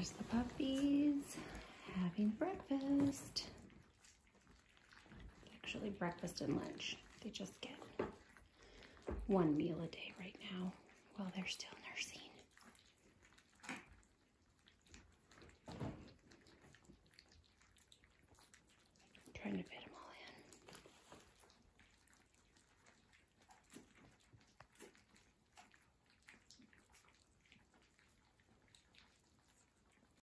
There's the puppies having breakfast. Actually, breakfast and lunch. They just get one meal a day right now while they're still nursing. I'm trying to fit